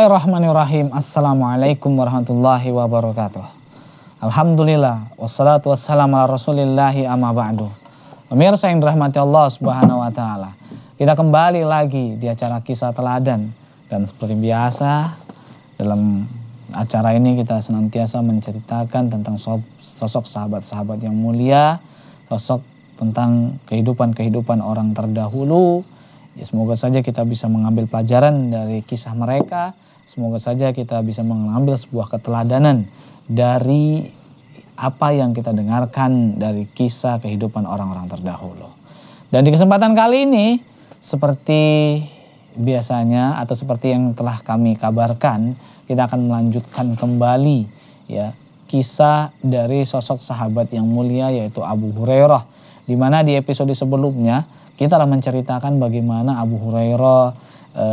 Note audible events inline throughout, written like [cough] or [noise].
Bismillahirrahmanirrahim. Assalamualaikum warahmatullahi wabarakatuh. Alhamdulillah wassalatu wassalamu ala Rasulillahi amma ba'du. Pemirsa yang dirahmati Allah Subhanahu wa taala. Kita kembali lagi di acara kisah teladan dan seperti biasa dalam acara ini kita senantiasa menceritakan tentang sosok sahabat-sahabat yang mulia, sosok tentang kehidupan-kehidupan orang terdahulu, Ya, semoga saja kita bisa mengambil pelajaran dari kisah mereka. Semoga saja kita bisa mengambil sebuah keteladanan dari apa yang kita dengarkan dari kisah kehidupan orang-orang terdahulu. Dan di kesempatan kali ini seperti biasanya atau seperti yang telah kami kabarkan, kita akan melanjutkan kembali ya kisah dari sosok sahabat yang mulia yaitu Abu Hurairah di mana di episode sebelumnya kita telah menceritakan bagaimana Abu Hurairah e,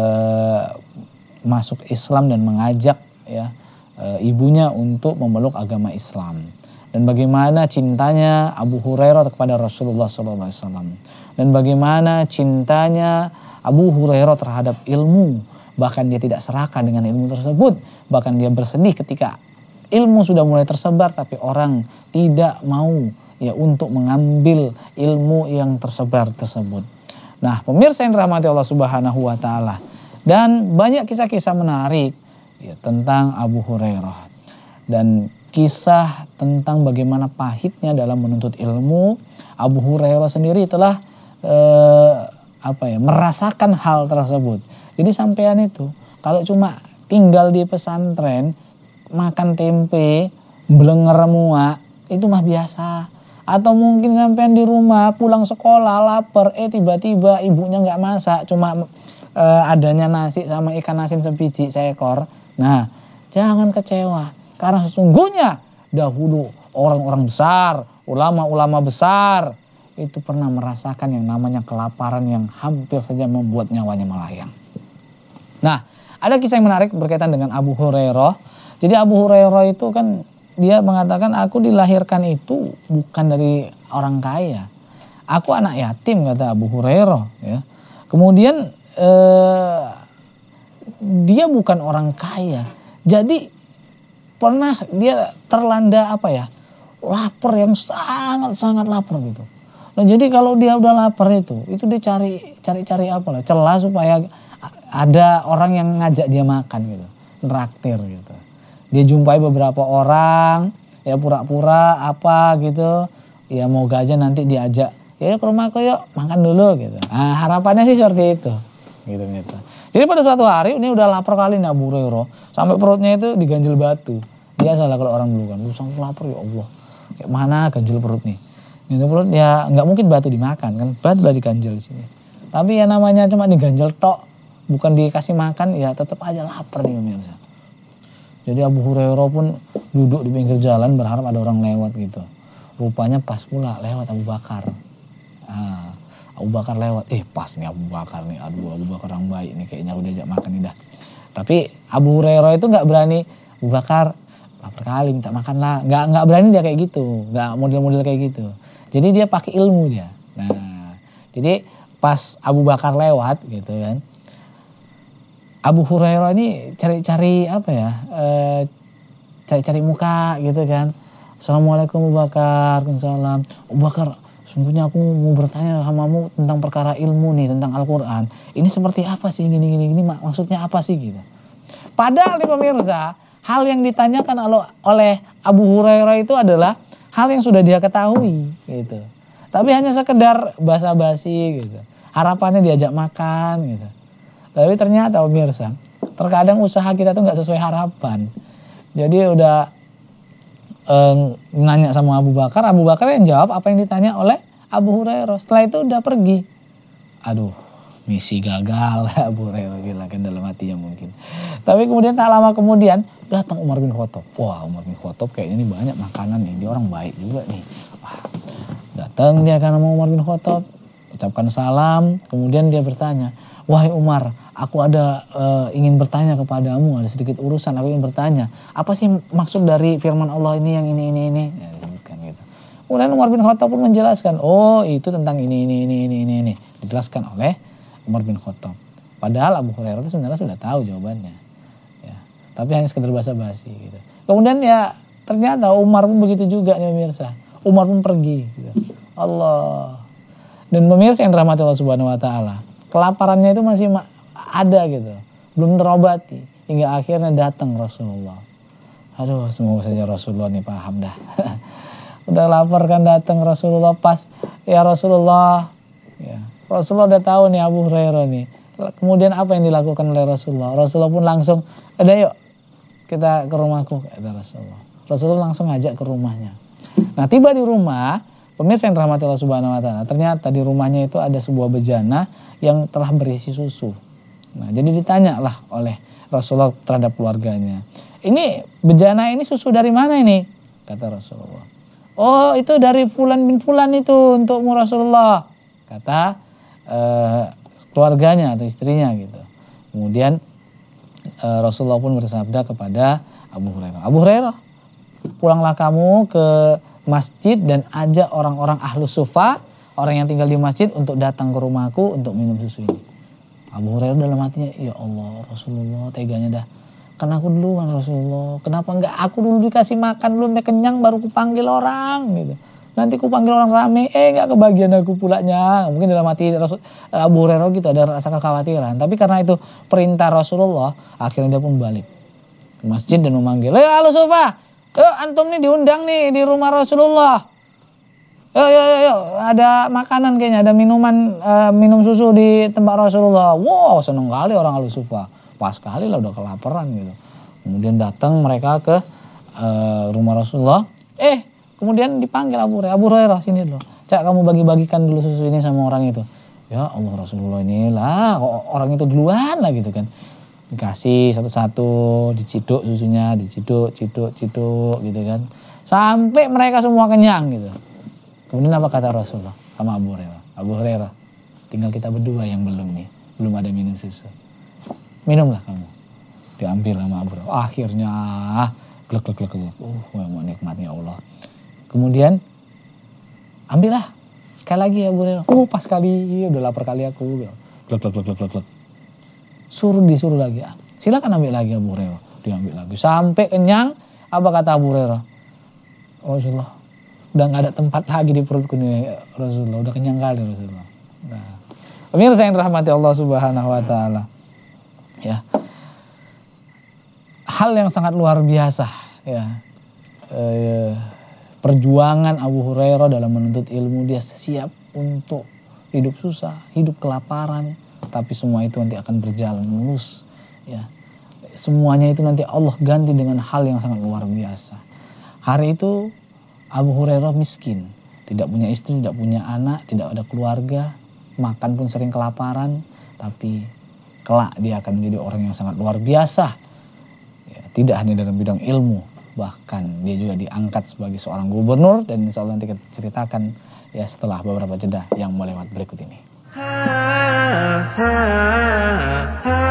masuk Islam dan mengajak ya e, ibunya untuk memeluk agama Islam. Dan bagaimana cintanya Abu Hurairah kepada Rasulullah SAW dan bagaimana cintanya Abu Hurairah terhadap ilmu. Bahkan dia tidak serakah dengan ilmu tersebut. Bahkan dia bersedih ketika ilmu sudah mulai tersebar tapi orang tidak mau ya untuk mengambil ilmu yang tersebar tersebut. Nah, pemirsa yang dirahmati Allah Subhanahu wa taala dan banyak kisah-kisah menarik ya, tentang Abu Hurairah dan kisah tentang bagaimana pahitnya dalam menuntut ilmu. Abu Hurairah sendiri telah eh, apa ya merasakan hal tersebut. Jadi sampean itu kalau cuma tinggal di pesantren makan tempe, belenger muak itu mah biasa atau mungkin sampean di rumah pulang sekolah lapar eh tiba-tiba ibunya nggak masak cuma eh, adanya nasi sama ikan asin sebiji seekor. Nah jangan kecewa karena sesungguhnya dahulu orang-orang besar ulama-ulama besar itu pernah merasakan yang namanya kelaparan yang hampir saja membuat nyawanya melayang. Nah ada kisah yang menarik berkaitan dengan Abu Hurairah. Jadi Abu Hurairah itu kan dia mengatakan aku dilahirkan itu bukan dari orang kaya. Aku anak yatim kata Abu Hurairah ya. Kemudian eh, dia bukan orang kaya. Jadi pernah dia terlanda apa ya? lapar yang sangat-sangat lapar gitu. Nah, jadi kalau dia udah lapar itu, itu dia cari cari-cari apa lah, celah supaya ada orang yang ngajak dia makan gitu, traktir gitu dia jumpai beberapa orang ya pura-pura apa gitu. Ya mau aja nanti diajak ya ke rumahku yuk makan dulu gitu. Nah, harapannya sih seperti itu gitu mirsa jadi pada suatu hari ini udah lapar kali nih Abu Hurairah sampai perutnya itu diganjel batu. Biasa lah kalau orang dulu kan sampai lapar ya Allah. Kayak mana ganjel perut nih? Gitu perut ya nggak mungkin batu dimakan kan batu lah diganjel di sini. Tapi ya namanya cuma diganjel tok bukan dikasih makan ya tetap aja lapar nih mirsa jadi Abu Hurairah pun duduk di pinggir jalan berharap ada orang lewat gitu. Rupanya pas pula lewat Abu Bakar. Nah, Abu Bakar lewat, eh pas nih Abu Bakar nih, aduh Abu Bakar yang baik nih kayaknya udah ajak makan nih dah. Tapi Abu Hurairah itu nggak berani, Abu Bakar lapar kali minta makan lah, nggak nggak berani dia kayak gitu, nggak model-model kayak gitu. Jadi dia pakai ilmu dia. Nah, jadi pas Abu Bakar lewat gitu kan, Abu Hurairah ini cari-cari apa ya? eh, cari-cari muka gitu kan. Assalamualaikum Abu Bakar. Waalaikumsalam. Abu Bakar, sungguhnya aku mau bertanya samamu tentang perkara ilmu nih, tentang Al-Quran. Ini seperti apa sih gini, gini, gini, maksudnya apa sih gitu. Padahal nih pemirsa, hal yang ditanyakan oleh Abu Hurairah itu adalah hal yang sudah dia ketahui gitu. Tapi hanya sekedar basa-basi gitu. Harapannya diajak makan gitu. Tapi ternyata pemirsa, terkadang usaha kita tuh nggak sesuai harapan. Jadi udah eh, nanya sama Abu Bakar, Abu Bakar yang jawab apa yang ditanya oleh Abu Hurairah. Setelah itu udah pergi. Aduh, misi gagal [laughs] Abu Hurairah bilang kan dalam hatinya mungkin. Tapi kemudian tak lama kemudian datang Umar bin Khattab. Wah Umar bin Khattab kayaknya ini banyak makanan nih. Dia orang baik juga nih. Wah, datang dia karena mau Umar bin Khattab. Ucapkan salam. Kemudian dia bertanya. Wahai Umar, aku ada uh, ingin bertanya kepadamu, ada sedikit urusan, aku ingin bertanya, apa sih maksud dari firman Allah ini yang ini ini ini? Ya, kan gitu. Kemudian Umar bin Khattab pun menjelaskan, oh itu tentang ini ini ini ini ini, ini. dijelaskan oleh Umar bin Khattab. Padahal Abu Hurairah itu sebenarnya sudah tahu jawabannya. Tapi hanya sekedar basa-basi gitu. Kemudian ya ternyata Umar pun begitu juga nih pemirsa. Umar pun pergi gitu. Allah. Dan pemirsa yang dirahmati Allah Subhanahu wa taala, kelaparannya itu masih ada gitu. Belum terobati hingga akhirnya datang Rasulullah. Aduh, semoga saja Rasulullah nih paham dah. [laughs] Udah lapar kan datang Rasulullah pas ya Rasulullah. Ya, Rasulullah udah tahu nih Abu Hurairah nih. Kemudian apa yang dilakukan oleh Rasulullah? Rasulullah pun langsung, ada yuk kita ke rumahku, kata Rasulullah. Rasulullah langsung ngajak ke rumahnya. Nah tiba di rumah, pemirsa yang rahmati Allah Subhanahu Wa Taala, ternyata di rumahnya itu ada sebuah bejana yang telah berisi susu. Nah jadi ditanya lah oleh Rasulullah terhadap keluarganya. Ini bejana ini susu dari mana ini? Kata Rasulullah. Oh itu dari Fulan bin Fulan itu untukmu Rasulullah. Kata uh, keluarganya atau istrinya gitu. Kemudian uh, Rasulullah pun bersabda kepada Abu Hurairah. Abu Hurairah, pulanglah kamu ke masjid dan ajak orang-orang ahlu sufa, orang yang tinggal di masjid untuk datang ke rumahku untuk minum susu ini. Abu Hurairah dalam hatinya, ya Allah Rasulullah teganya dah. Kan aku duluan Rasulullah, kenapa enggak aku dulu dikasih makan belum kenyang baru kupanggil orang gitu. Nanti ku panggil orang rame, eh nggak kebagian aku pulaknya. Mungkin dalam hati Rasul, eh, Abu Hurairah gitu ada rasa kekhawatiran. Tapi karena itu perintah Rasulullah, akhirnya dia pun balik ke masjid dan memanggil, eh halo Sofa, yuk antum nih diundang nih di rumah Rasulullah. Yuk, yuk, yuk, yuk. ada makanan kayaknya, ada minuman, uh, minum susu di tempat Rasulullah. Wow, seneng kali orang Al Sufa. Pas kali lah udah kelaparan gitu. Kemudian datang mereka ke uh, rumah Rasulullah. Eh, Kemudian dipanggil Abu Hurairah, Abu Hurairah sini dulu. Cak kamu bagi-bagikan dulu susu ini sama orang itu. Ya Allah Rasulullah inilah orang itu duluan lah gitu kan. Dikasih satu-satu, diciduk susunya, diciduk, ciduk, ciduk gitu kan. Sampai mereka semua kenyang gitu. Kemudian apa kata Rasulullah sama Abu Hurairah? Abu Hurairah, tinggal kita berdua yang belum nih, belum ada minum susu. Minumlah kamu. Diambil sama Abu Hurairah. Akhirnya, glek glek glek glek. Uh, mau nikmatnya Allah. Kemudian ambillah sekali lagi ya Bu Reno. Oh pas kali udah lapar kali aku. Glek glek glek glek glek. Suruh disuruh lagi. Ah, silakan ambil lagi Abu Hurairah. Diambil lagi sampai kenyang. Apa kata Abu Hurairah? Oh, Rasulullah, udah nggak ada tempat lagi di perutku nih Rasulullah. Udah kenyang kali Rasulullah. Nah, pemirsa yang rahmati Allah Subhanahu Wa Taala. Ya, hal yang sangat luar biasa ya. Eh, perjuangan Abu Hurairah dalam menuntut ilmu dia siap untuk hidup susah, hidup kelaparan, tapi semua itu nanti akan berjalan mulus ya. Semuanya itu nanti Allah ganti dengan hal yang sangat luar biasa. Hari itu Abu Hurairah miskin, tidak punya istri, tidak punya anak, tidak ada keluarga, makan pun sering kelaparan, tapi kelak dia akan menjadi orang yang sangat luar biasa. Ya, tidak hanya dalam bidang ilmu, bahkan dia juga diangkat sebagai seorang gubernur dan insya Allah nanti kita ceritakan ya setelah beberapa jeda yang melewat berikut ini. Pemirsa,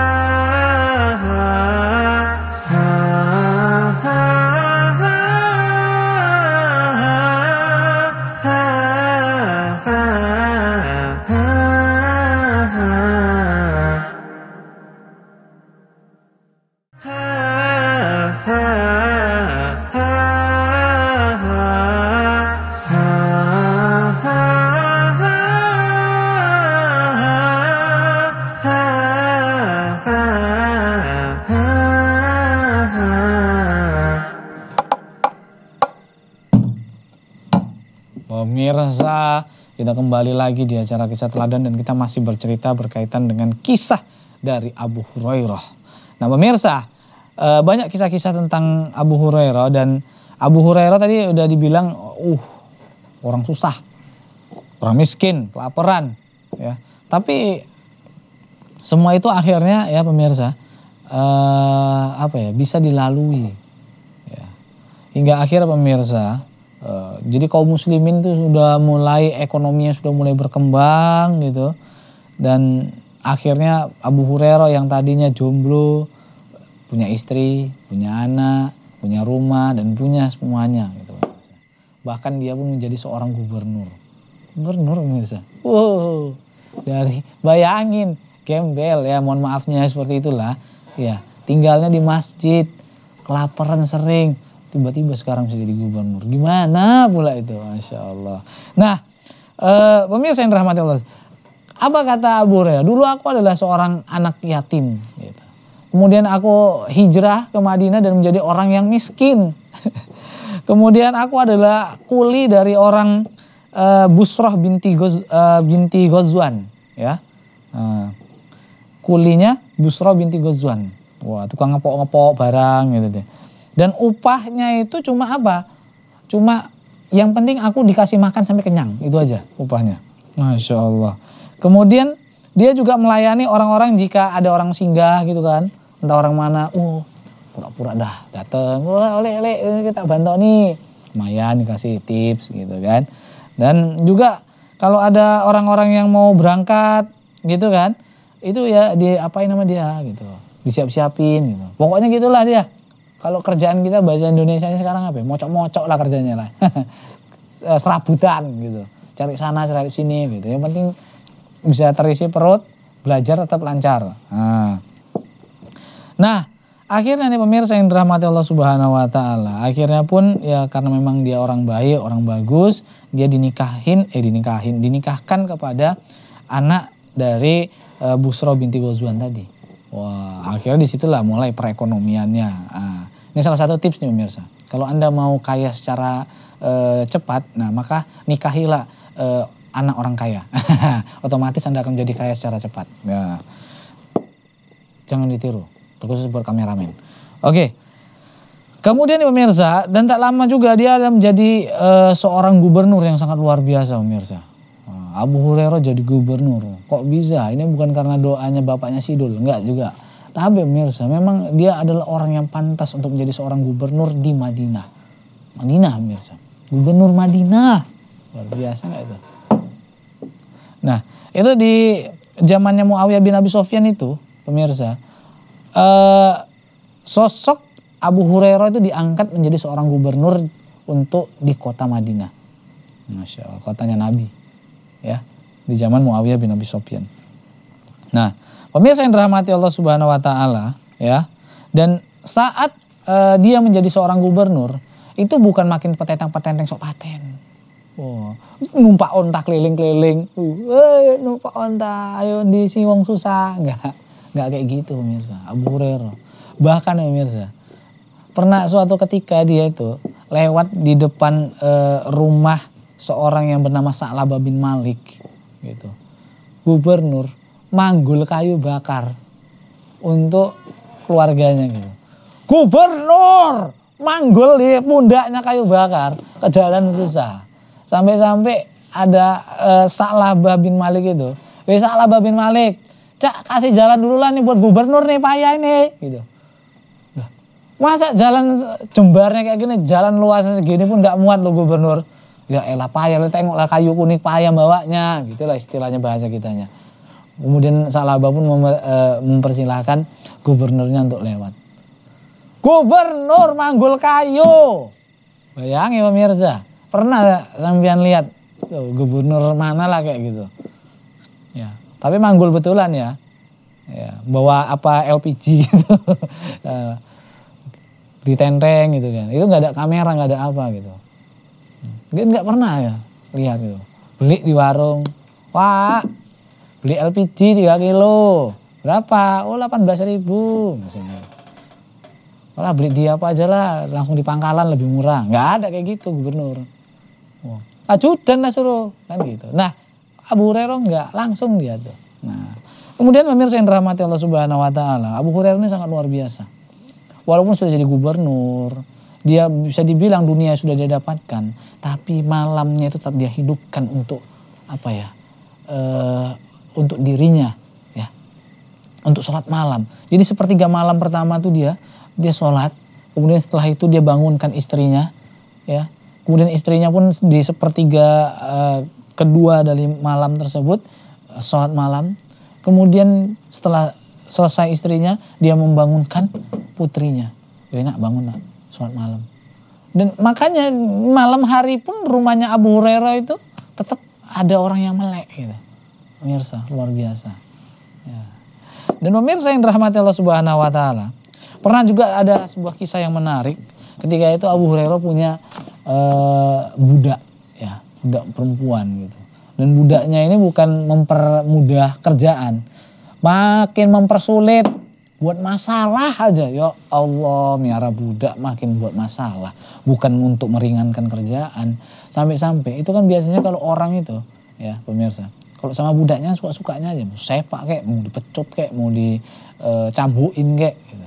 kembali lagi di acara kisah teladan dan kita masih bercerita berkaitan dengan kisah dari Abu Hurairah. Nah pemirsa, eh, banyak kisah-kisah tentang Abu Hurairah dan Abu Hurairah tadi udah dibilang, uh orang susah, orang miskin, kelaparan, ya. Tapi semua itu akhirnya ya pemirsa, uh, apa ya bisa dilalui, ya. hingga akhir pemirsa Uh, jadi kaum muslimin itu sudah mulai ekonominya sudah mulai berkembang gitu dan akhirnya Abu Hurairah yang tadinya jomblo punya istri, punya anak, punya rumah dan punya semuanya gitu. Bahkan dia pun menjadi seorang gubernur. Gubernur pemirsa. Wow. Dari bayangin gembel ya mohon maafnya seperti itulah ya tinggalnya di masjid, kelaparan sering, tiba-tiba sekarang bisa jadi gubernur. Gimana pula itu, masya Allah. Nah, e, pemirsa yang rahmati Allah, apa kata Abu Hurairah? Dulu aku adalah seorang anak yatim. Gitu. Kemudian aku hijrah ke Madinah dan menjadi orang yang miskin. [laughs] Kemudian aku adalah kuli dari orang uh, Busroh binti Goz, uh, binti Gozwan, ya. Uh, kulinya Busroh binti Gozwan. Wah, tukang ngepok-ngepok barang gitu deh. Dan upahnya itu cuma apa? Cuma yang penting aku dikasih makan sampai kenyang, itu aja upahnya. Masya Allah. Kemudian dia juga melayani orang-orang jika ada orang singgah gitu kan. Entah orang mana, uh pura-pura dah dateng wah oleh oleh kita bantu nih lumayan dikasih tips gitu kan dan juga kalau ada orang-orang yang mau berangkat gitu kan itu ya di apain nama dia gitu disiap-siapin gitu pokoknya gitulah dia kalau kerjaan kita bahasa Indonesia ini sekarang apa ya? mocok-mocok lah kerjanya lah. [laughs] Serabutan gitu. Cari sana cari sini gitu. Yang penting bisa terisi perut belajar tetap lancar. Nah, nah Akhirnya nih pemirsa yang dirahmati Allah Subhanahu wa taala, akhirnya pun ya karena memang dia orang baik, orang bagus, dia dinikahin eh dinikahin, dinikahkan kepada anak dari e, Busro binti Ghazwan tadi. Wah, akhirnya di situlah mulai perekonomiannya. Nah, ini salah satu tips nih pemirsa. Kalau Anda mau kaya secara e, cepat, nah maka nikahilah e, anak orang kaya. [laughs] Otomatis Anda akan menjadi kaya secara cepat. Nah, jangan ditiru terkhusus buat kameramen. Oke. Kemudian pemirsa, dan tak lama juga dia menjadi uh, seorang gubernur yang sangat luar biasa pemirsa. Abu Hurairah jadi gubernur. Kok bisa? Ini bukan karena doanya bapaknya Sidul, enggak juga. Tapi pemirsa, memang dia adalah orang yang pantas untuk menjadi seorang gubernur di Madinah. Madinah pemirsa. Gubernur Madinah. Luar biasa enggak itu? Nah, itu di zamannya Muawiyah bin Abi Sofyan itu, pemirsa, uh, sosok Abu Hurairah itu diangkat menjadi seorang gubernur untuk di kota Madinah. Masya Allah, kotanya Nabi. Ya, di zaman Muawiyah bin Abi Sofyan. Nah, pemirsa yang dirahmati Allah Subhanahu wa taala, ya. Dan saat uh, dia menjadi seorang gubernur, itu bukan makin petetang-petenteng sok paten. Wow. numpak onta keliling-keliling. Uh, numpak onta, ayo di wong susah. Enggak nggak kayak gitu pemirsa Abu Hurairah bahkan ya pemirsa pernah suatu ketika dia itu lewat di depan e, rumah seorang yang bernama Sa'labah bin Malik gitu gubernur manggul kayu bakar untuk keluarganya gitu gubernur manggul di pundaknya kayu bakar ke jalan susah sampai-sampai ada e, Sa'labah bin Malik itu Wes Sa'labah bin Malik Cak kasih jalan dulu lah nih buat gubernur nih payah ini gitu. Masa jalan jembarnya kayak gini, jalan luasnya segini pun nggak muat lo gubernur. Ya elah payah lo tengok lah kayu kuning payah bawanya, gitulah istilahnya bahasa kitanya. Kemudian Salabah pun mem, e, mempersilahkan gubernurnya untuk lewat. Gubernur manggul kayu. Bayangin pemirsa, pernah sampean lihat gubernur mana lah kayak gitu. Ya, tapi manggul betulan ya. ya bawa apa LPG [laughs] gitu. Ya, di tenteng gitu kan. Itu nggak ada kamera, nggak ada apa gitu. Dia nggak pernah ya lihat gitu. Beli di warung. Wah, beli LPG 3 kilo. Berapa? Oh 18 ribu. Misalnya. Wah beli dia apa aja lah, langsung di pangkalan lebih murah. Nggak ada kayak gitu gubernur. Wah, ajudan lah suruh, kan gitu. Nah, Abu Hurairah enggak, langsung dia tuh. Nah, kemudian pemirsa yang dirahmati Allah Subhanahu wa taala, Abu Hurairah ini sangat luar biasa. Walaupun sudah jadi gubernur, dia bisa dibilang dunia sudah dia dapatkan, tapi malamnya itu tetap dia hidupkan untuk apa ya? Uh, untuk dirinya ya. Untuk sholat malam. Jadi sepertiga malam pertama tuh dia dia sholat, kemudian setelah itu dia bangunkan istrinya ya. Kemudian istrinya pun di sepertiga uh, kedua dari malam tersebut eh, sholat malam kemudian setelah selesai istrinya dia membangunkan putrinya ya enak bangun nak sholat malam dan makanya malam hari pun rumahnya Abu Hurairah itu tetap ada orang yang melek gitu pemirsa luar biasa ya. dan pemirsa yang dirahmati Allah Subhanahu Wa Taala Pernah juga ada sebuah kisah yang menarik. Ketika itu Abu Hurairah punya uh, budak ya, budak perempuan gitu. Dan budaknya ini bukan mempermudah kerjaan, makin mempersulit buat masalah aja ya Allah miara budak makin buat masalah bukan untuk meringankan kerjaan sampai-sampai itu kan biasanya kalau orang itu ya pemirsa kalau sama budaknya suka-sukanya aja mau sepak kayak mau dipecut kayak mau dicambuin e, kayak gitu.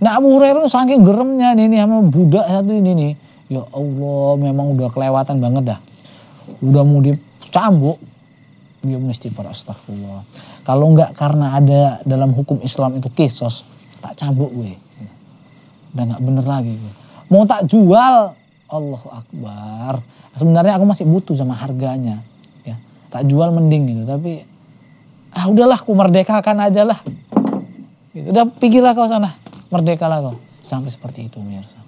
nah Abu Hurairah saking geremnya nih, nih sama budak satu ini nih ya Allah memang udah kelewatan banget dah udah mau dicambuk dia mesti para astagfirullah kalau enggak karena ada dalam hukum Islam itu kisos, tak cambuk gue. Udah nggak bener lagi gue. Mau tak jual, Allahu Akbar. Sebenarnya aku masih butuh sama harganya. Tak jual mending gitu. Tapi ah udahlah, aku merdekakan aja lah. Gitu. Udah pikirlah kau sana, merdekalah kau. Sampai seperti itu mirsa.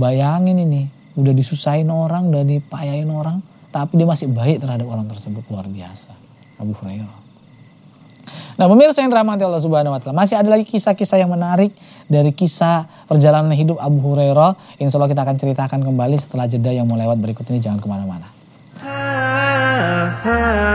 Bayangin ini, udah disusahin orang, udah dipayain orang, tapi dia masih baik terhadap orang tersebut luar biasa. Abu Hurairah. Nah pemirsa yang dirahmati Allah Subhanahu Wa Taala masih ada lagi kisah-kisah yang menarik dari kisah perjalanan hidup Abu Hurairah. Insya Allah kita akan ceritakan kembali setelah jeda yang mau lewat berikut ini jangan ke mana-mana. have.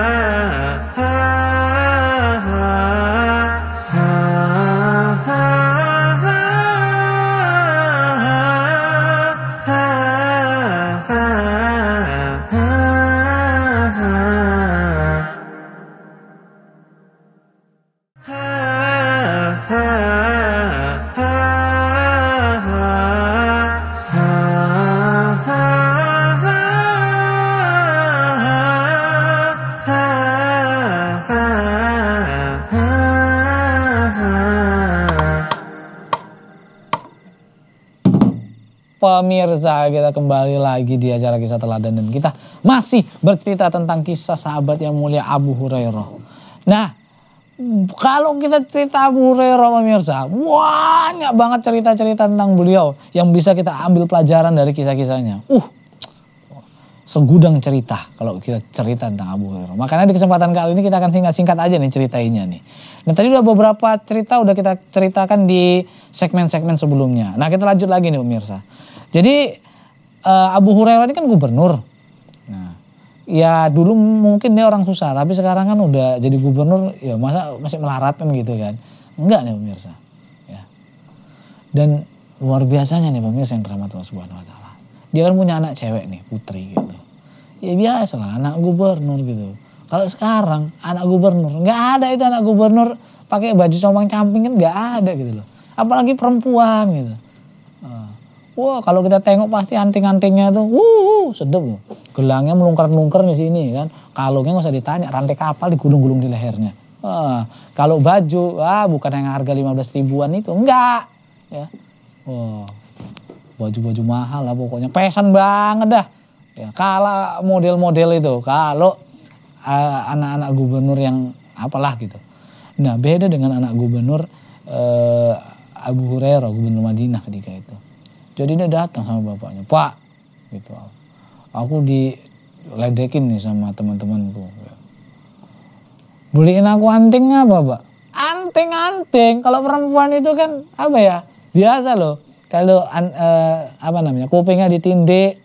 Pemirsa kita kembali lagi di acara kisah teladan dan kita masih bercerita tentang kisah sahabat yang mulia Abu Hurairah. Nah, kalau kita cerita Abu Hurairah pemirsa, banyak banget cerita-cerita tentang beliau yang bisa kita ambil pelajaran dari kisah-kisahnya. Uh, segudang cerita kalau kita cerita tentang Abu Hurairah. Makanya di kesempatan kali ini kita akan singkat-singkat aja nih ceritainnya nih. Nah tadi udah beberapa cerita udah kita ceritakan di segmen-segmen sebelumnya. Nah kita lanjut lagi nih pemirsa. Jadi uh, Abu Hurairah ini kan gubernur. Nah, ya dulu mungkin dia orang susah, tapi sekarang kan udah jadi gubernur, ya masa masih melarat kan gitu kan? Enggak nih pemirsa. Ya. Dan luar biasanya nih pemirsa yang dirahmati Allah Subhanahu Wa Taala. Dia kan punya anak cewek nih, putri gitu. Ya biasa lah, anak gubernur gitu. Kalau sekarang anak gubernur, nggak ada itu anak gubernur pakai baju comang camping kan nggak ada gitu loh. Apalagi perempuan gitu. Wah kalau kita tengok pasti anting-antingnya tuh, wuh sedep loh. Gelangnya melungker-melungker di sini kan. Kalungnya nggak usah ditanya, rantai kapal digulung-gulung di lehernya. Wah, kalau baju, wah bukan yang harga 15 ribuan itu, enggak. Ya. Wah, baju-baju mahal lah pokoknya. Pesan banget dah. Ya, kalau model-model itu, kalau uh, anak-anak gubernur yang apalah gitu. Nah beda dengan anak gubernur uh, Abu Hurairah, gubernur Madinah ketika itu jadi dia datang sama bapaknya, Pak, gitu. Aku diledekin nih sama teman-temanku. Beliin aku anting apa, Pak? Anting-anting. Kalau perempuan itu kan apa ya? Biasa loh. Kalau an, uh, apa namanya? Kupingnya ditindih,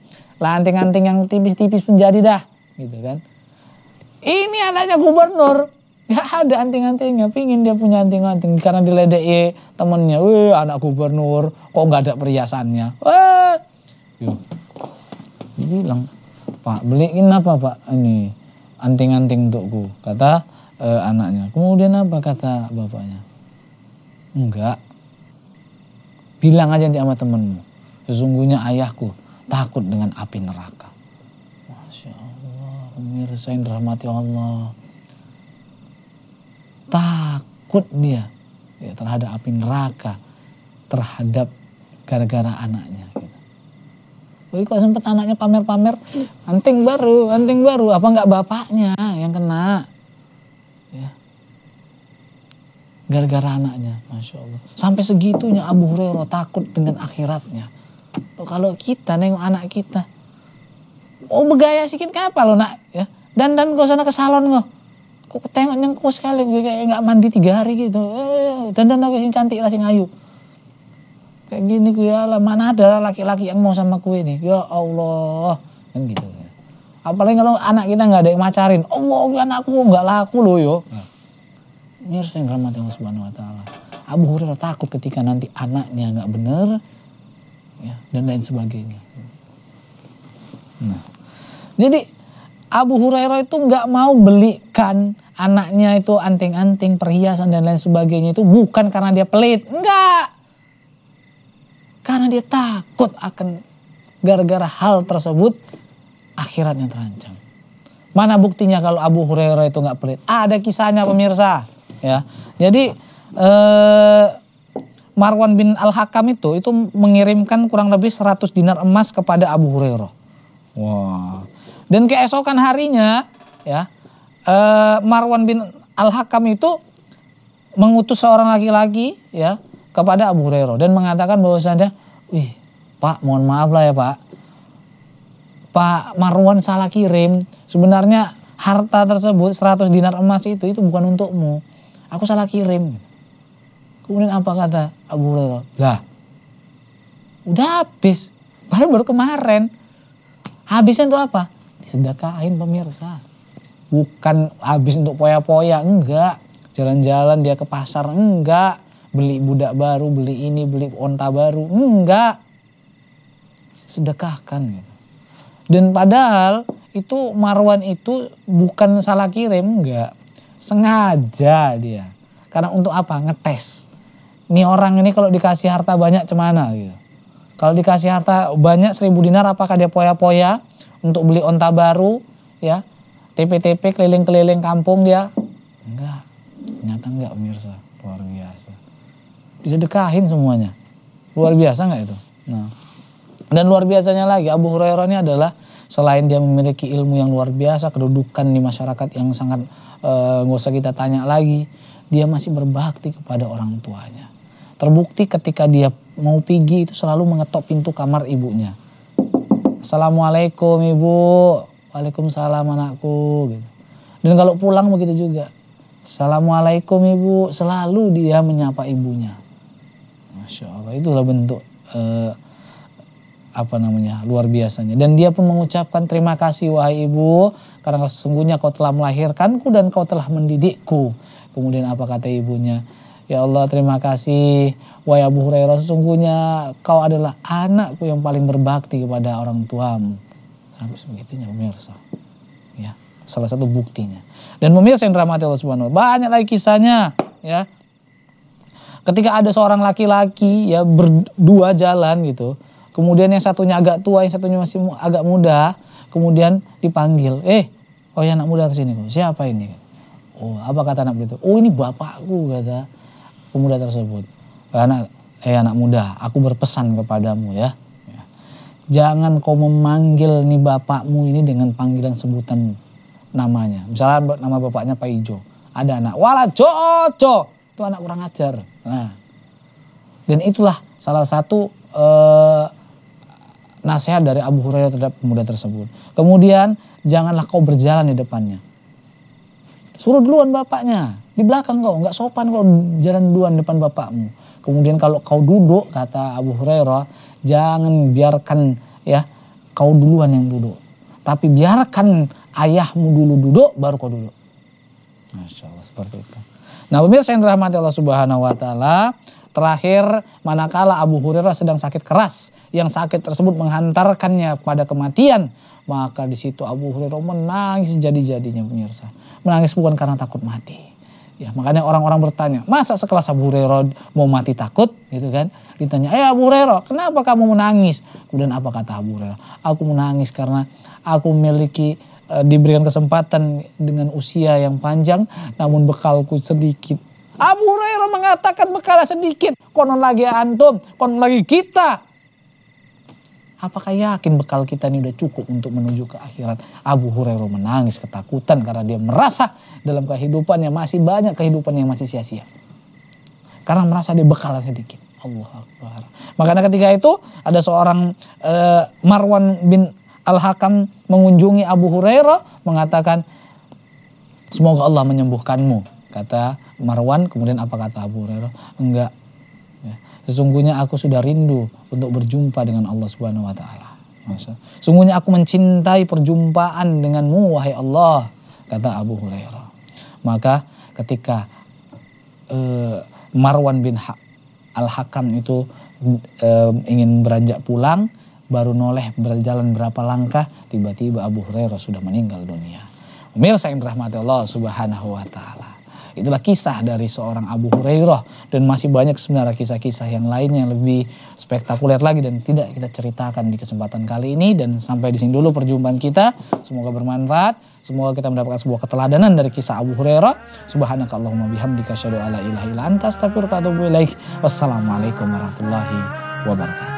lah anting-anting yang tipis-tipis pun jadi dah, gitu kan. Ini anaknya gubernur, Gak ada anting-antingnya, pingin dia punya anting-anting. Karena diledek temennya, weh anak gubernur, kok nggak ada perhiasannya, weh, yuk, bilang, Pak beliin apa Pak? Ini anting-anting untukku, kata eh, anaknya. Kemudian apa? kata bapaknya? Enggak, bilang aja nanti sama temenmu, sesungguhnya ayahku takut dengan api neraka. Masya Allah, pemirsa yang dirahmati Allah takut dia ya, terhadap api neraka, terhadap gara-gara anaknya. Gitu. Jadi kok sempet anaknya pamer-pamer, anting baru, anting baru, apa nggak bapaknya yang kena? Ya. Gara-gara anaknya, Masya Allah. Sampai segitunya Abu Hurairah takut dengan akhiratnya. Oh, kalau kita nengok anak kita, oh bergaya sedikit apa lo nak? Ya. Dan dan gue sana ke salon gue kok tengok nyengkuk sekali kayak nggak mandi tiga hari gitu. Eh, dan dan aku sing cantik lah sing ayu. Kayak gini gue ya mana ada laki-laki yang mau sama kue nih ya Allah kan gitu. Apalagi kalau anak kita nggak ada yang macarin. Allah anakku nggak laku loh yo. Mirsa yang rahmat Allah Subhanahu Wa Taala. Abu Hurairah takut ketika nanti anaknya nggak bener ya dan lain sebagainya. Nah. Jadi Abu Hurairah itu nggak mau belikan anaknya itu anting-anting perhiasan dan lain sebagainya itu bukan karena dia pelit enggak karena dia takut akan gara-gara hal tersebut akhiratnya terancam. Mana buktinya kalau Abu Hurairah itu nggak pelit? Ada kisahnya pemirsa. Ya, jadi eh, Marwan bin Al Hakam itu itu mengirimkan kurang lebih 100 dinar emas kepada Abu Hurairah. Wah. Dan keesokan harinya ya eh, Marwan bin Al Hakam itu mengutus seorang laki-laki ya kepada Abu Hurairah dan mengatakan bahwasanya, "Wih, Pak, mohon maaf lah ya, Pak. Pak Marwan salah kirim. Sebenarnya harta tersebut 100 dinar emas itu itu bukan untukmu. Aku salah kirim." Kemudian apa kata Abu Hurairah? Lah, udah habis. Padahal baru kemarin. Habisnya untuk apa? Disedekahin pemirsa. Bukan habis untuk poya-poya, enggak. Jalan-jalan dia ke pasar, enggak beli budak baru, beli ini, beli onta baru. Enggak. Sedekahkan gitu. Dan padahal itu Marwan itu bukan salah kirim, enggak. Sengaja dia. Karena untuk apa? Ngetes. Ini orang ini kalau dikasih harta banyak cemana gitu. Kalau dikasih harta banyak seribu dinar apakah dia poya-poya untuk beli onta baru ya. TP-TP keliling-keliling kampung dia. Enggak. Ternyata enggak pemirsa. Luar biasa disedekahin semuanya. Luar biasa nggak itu? Nah, dan luar biasanya lagi Abu Hurairah ini adalah selain dia memiliki ilmu yang luar biasa, kedudukan di masyarakat yang sangat eh, nggak uh, usah kita tanya lagi, dia masih berbakti kepada orang tuanya. Terbukti ketika dia mau pergi itu selalu mengetok pintu kamar ibunya. Assalamualaikum ibu, Waalaikumsalam anakku. Gitu. Dan kalau pulang begitu juga. Assalamualaikum ibu, selalu dia menyapa ibunya. Masya Allah itulah bentuk uh, apa namanya luar biasanya dan dia pun mengucapkan terima kasih wahai ibu karena sesungguhnya kau telah melahirkanku dan kau telah mendidikku kemudian apa kata ibunya ya Allah terima kasih wahai Abu Hurairah sesungguhnya kau adalah anakku yang paling berbakti kepada orang tuamu sampai sebegitunya pemirsa. Ya salah satu buktinya. Dan pemirsa yang dirahmati Allah Subhanahu banyak lagi kisahnya ya. Ketika ada seorang laki-laki ya berdua jalan gitu kemudian yang satunya agak tua yang satunya masih agak muda kemudian dipanggil eh oh ya anak muda ke sini siapa ini? Oh apa kata anak itu? Oh ini bapakku kata pemuda tersebut. Anak eh anak muda aku berpesan kepadamu ya. Jangan kau memanggil nih bapakmu ini dengan panggilan sebutan namanya misalnya nama bapaknya Pak Ijo ada anak wala Jojo itu anak kurang ajar. Nah, dan itulah salah satu uh, nasihat dari Abu Hurairah terhadap pemuda tersebut. Kemudian janganlah kau berjalan di depannya. Suruh duluan bapaknya. Di belakang kau, nggak sopan kau jalan duluan depan bapakmu. Kemudian kalau kau duduk, kata Abu Hurairah, jangan biarkan ya kau duluan yang duduk. Tapi biarkan ayahmu dulu duduk, baru kau duduk. Masya Allah, seperti itu. Nah pemirsa yang dirahmati Allah Subhanahu Wa Taala, terakhir manakala Abu Hurairah sedang sakit keras, yang sakit tersebut menghantarkannya pada kematian, maka di situ Abu Hurairah menangis jadi-jadinya pemirsa. Menangis bukan karena takut mati. Ya, makanya orang-orang bertanya, masa sekelas Abu Hurairah mau mati takut? Gitu kan? Ditanya, eh Abu Hurairah, kenapa kamu menangis? Kemudian apa kata Abu Hurairah? Aku menangis karena aku memiliki uh, diberikan kesempatan dengan usia yang panjang namun bekalku sedikit. Abu Hurairah mengatakan bekal sedikit. Konon lagi antum, konon lagi kita. Apakah yakin bekal kita ini udah cukup untuk menuju ke akhirat? Abu Hurairah menangis ketakutan karena dia merasa dalam kehidupannya masih banyak kehidupan yang masih sia-sia. Karena merasa dia bekal sedikit. Allah Akbar. Makanya ketika itu ada seorang uh, Marwan bin Al-Hakam mengunjungi Abu Hurairah mengatakan, semoga Allah menyembuhkanmu kata Marwan kemudian apa kata Abu Hurairah enggak sesungguhnya aku sudah rindu untuk berjumpa dengan Allah Subhanahu wa taala sesungguhnya aku mencintai perjumpaan denganmu wahai Allah kata Abu Hurairah maka ketika uh, Marwan bin ha Al-Hakam itu uh, ingin beranjak pulang baru noleh berjalan berapa langkah tiba-tiba Abu Hurairah sudah meninggal dunia. Pemirsa yang dirahmati Allah Subhanahu wa taala. Itulah kisah dari seorang Abu Hurairah dan masih banyak sebenarnya kisah-kisah yang lainnya yang lebih spektakuler lagi dan tidak kita ceritakan di kesempatan kali ini dan sampai di sini dulu perjumpaan kita. Semoga bermanfaat. Semoga kita mendapatkan sebuah keteladanan dari kisah Abu Hurairah. Subhanakallahumma bihamdika asyhadu alla ilaha illa anta astaghfiruka wa atubu ilaik. Wassalamualaikum warahmatullahi wabarakatuh.